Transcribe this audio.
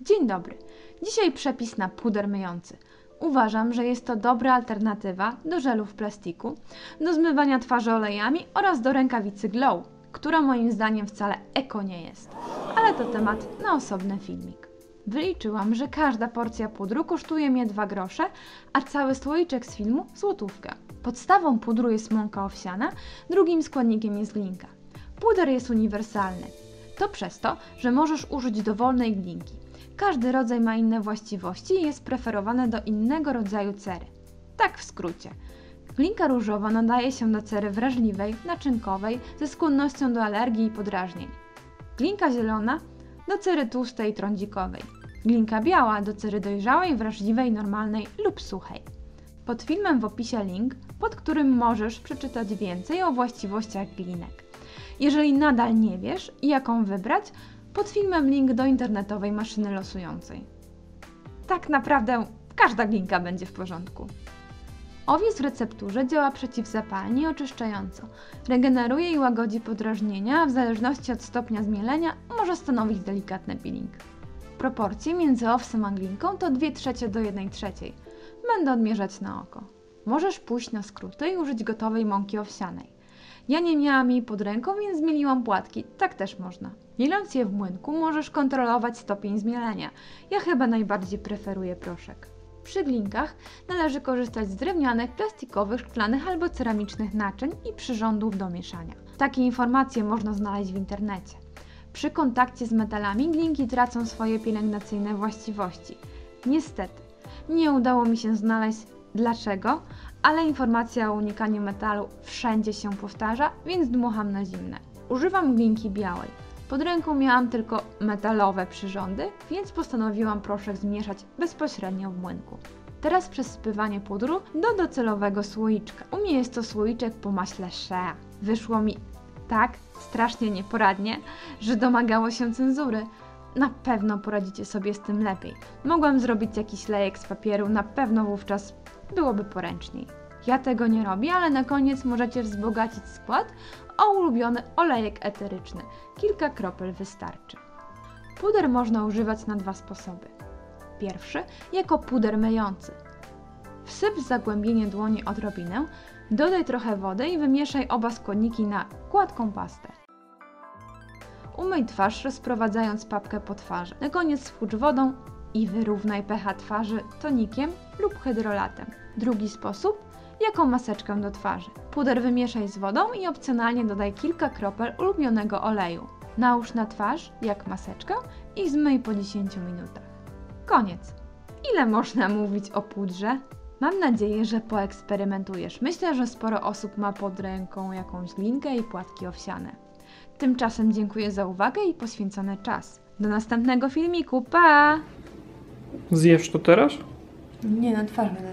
Dzień dobry. Dzisiaj przepis na puder myjący. Uważam, że jest to dobra alternatywa do żelu w plastiku, do zmywania twarzy olejami oraz do rękawicy Glow, która moim zdaniem wcale eko nie jest. Ale to temat na osobny filmik. Wyliczyłam, że każda porcja pudru kosztuje mnie 2 grosze, a cały słoiczek z filmu złotówkę. Podstawą pudru jest mąka owsiana, drugim składnikiem jest glinka. Puder jest uniwersalny. To przez to, że możesz użyć dowolnej glinki. Każdy rodzaj ma inne właściwości i jest preferowany do innego rodzaju cery. Tak w skrócie. Glinka różowa nadaje się do cery wrażliwej, naczynkowej, ze skłonnością do alergii i podrażnień. Glinka zielona do cery tłustej i trądzikowej. Glinka biała do cery dojrzałej, wrażliwej, normalnej lub suchej. Pod filmem w opisie link, pod którym możesz przeczytać więcej o właściwościach glinek. Jeżeli nadal nie wiesz, jaką wybrać, pod filmem link do internetowej maszyny losującej. Tak naprawdę każda glinka będzie w porządku. Owiec w recepturze działa przeciwzapalnie i oczyszczająco. Regeneruje i łagodzi podrażnienia, a w zależności od stopnia zmielenia może stanowić delikatny peeling. Proporcje między owsem a glinką to 2 trzecie do 1 trzeciej. Będę odmierzać na oko. Możesz pójść na skróty i użyć gotowej mąki owsianej. Ja nie miałam jej pod ręką, więc zmieliłam płatki. Tak też można. Mieląc je w młynku, możesz kontrolować stopień zmielenia. Ja chyba najbardziej preferuję proszek. Przy glinkach należy korzystać z drewnianych, plastikowych, szklanych albo ceramicznych naczyń i przyrządów do mieszania. Takie informacje można znaleźć w internecie. Przy kontakcie z metalami glinki tracą swoje pielęgnacyjne właściwości. Niestety, nie udało mi się znaleźć dlaczego, ale informacja o unikaniu metalu wszędzie się powtarza, więc dmucham na zimne. Używam glinki białej. Pod ręką miałam tylko metalowe przyrządy, więc postanowiłam proszek zmieszać bezpośrednio w młynku. Teraz przez spywanie pudru do docelowego słoiczka. U mnie jest to słoiczek po maśle Shea. Wyszło mi tak strasznie nieporadnie, że domagało się cenzury. Na pewno poradzicie sobie z tym lepiej. Mogłam zrobić jakiś lejek z papieru, na pewno wówczas byłoby poręczniej. Ja tego nie robię, ale na koniec możecie wzbogacić skład o ulubiony olejek eteryczny. Kilka kropel wystarczy. Puder można używać na dwa sposoby. Pierwszy jako puder myjący. Wsyp w zagłębienie dłoni odrobinę, dodaj trochę wody i wymieszaj oba składniki na gładką pastę. Umyj twarz rozprowadzając papkę po twarzy. Na koniec spłucz wodą i wyrównaj pH twarzy tonikiem lub hydrolatem. Drugi sposób jako maseczkę do twarzy. Puder wymieszaj z wodą i opcjonalnie dodaj kilka kropel ulubionego oleju. Nałóż na twarz jak maseczkę i zmyj po 10 minutach. Koniec. Ile można mówić o pudrze? Mam nadzieję, że poeksperymentujesz. Myślę, że sporo osób ma pod ręką jakąś glinkę i płatki owsiane. Tymczasem dziękuję za uwagę i poświęcony czas. Do następnego filmiku, pa! Zjesz to teraz? Nie, na twarz będę